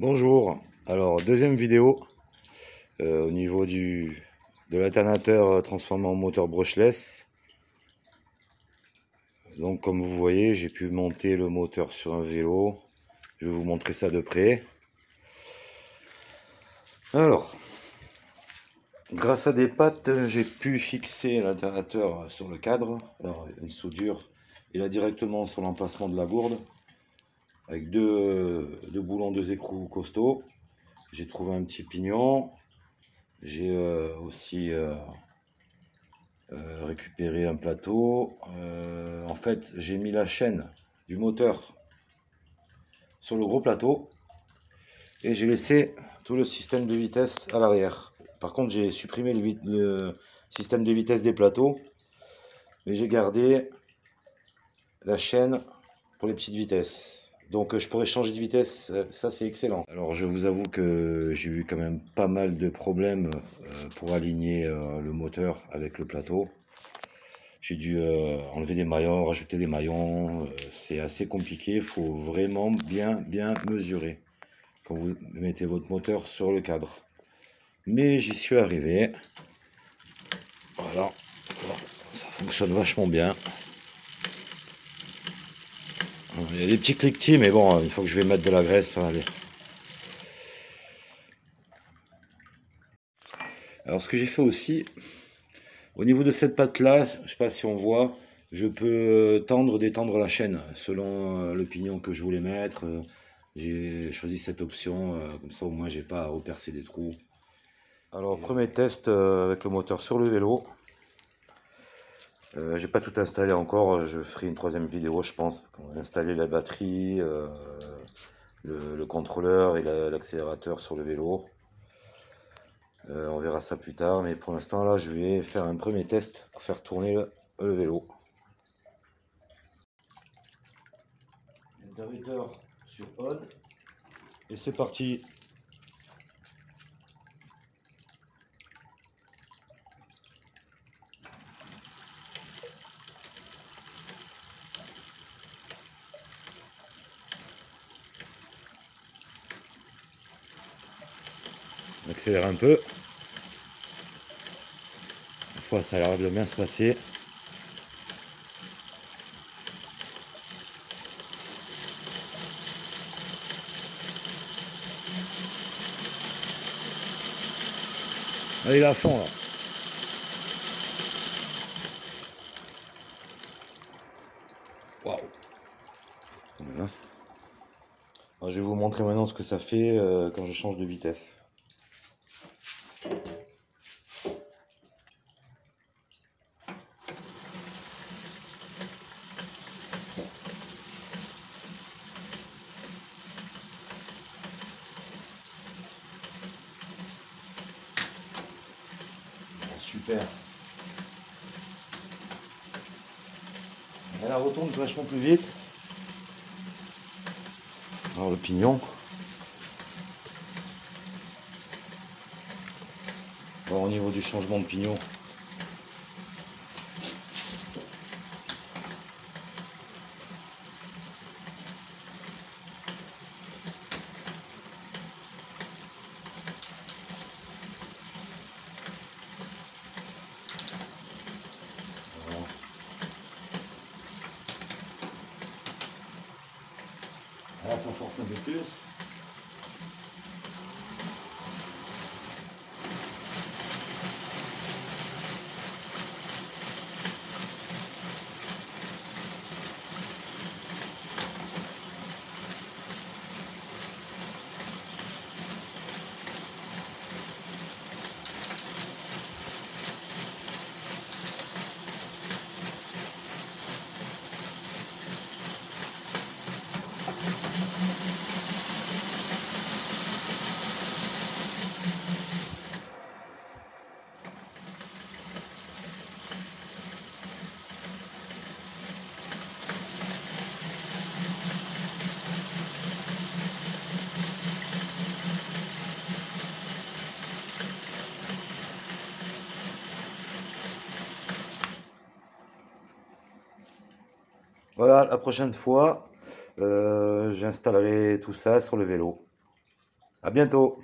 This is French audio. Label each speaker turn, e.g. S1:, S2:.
S1: Bonjour, alors deuxième vidéo euh, au niveau du, de l'alternateur transformé en moteur brushless. Donc comme vous voyez j'ai pu monter le moteur sur un vélo, je vais vous montrer ça de près. Alors, grâce à des pattes j'ai pu fixer l'alternateur sur le cadre, alors une soudure, il a directement sur l'emplacement de la gourde avec deux, boulons, deux écrous costauds. J'ai trouvé un petit pignon. J'ai euh, aussi euh, euh, récupéré un plateau. en fait, j'ai mis la chaîne du moteur sur le gros plateau et j'ai laissé tout le système de vitesse à l'arrière. Par contre, j'ai supprimé le, le, système de vitesse des plateaux, mais j'ai gardé la chaîne pour les petites vitesses. Donc je pourrais changer de vitesse, ça c'est excellent. Alors je vous avoue que j'ai eu quand même pas mal de problèmes euh, pour aligner euh, le moteur avec le plateau. J'ai dû euh, enlever des maillons, rajouter des maillons, c'est assez compliqué, il faut vraiment bien bien mesurer quand vous mettez votre moteur sur le cadre. Mais j'y suis arrivé. Voilà, ça fonctionne vachement bien. Il y a des petits cliquetis, mais bon, il faut que je vais mettre de la graisse, va aller. Alors ce que j'ai fait aussi, au niveau de cette patte là, je ne sais pas si on voit, je peux tendre, détendre la chaîne selon euh, le pignon que je voulais mettre. J'ai choisi cette option, euh, comme ça au moins j'ai pas à repercer des trous. Alors premier test euh, avec le moteur sur le vélo. Euh, j'ai pas tout installé encore, je ferai une troisième vidéo je pense. Installer la batterie, euh, le, contrôleur et l'accélérateur sur le vélo. Euh, on verra ça plus tard, mais pour l'instant là je vais faire un premier test pour faire tourner le, vélo. Interrupteur sur on et c'est parti On accélère un peu. Une fois, ça a l'air de bien se passer. Allez, il est à fond là. Waouh. Je vais vous montrer maintenant ce que ça fait euh, quand je change de vitesse. Elle retourne vachement plus vite. Alors le pignon. au niveau du changement de pignon, Là, ça force un Voilà, la prochaine fois, euh, j'installerai tout ça sur le vélo. À bientôt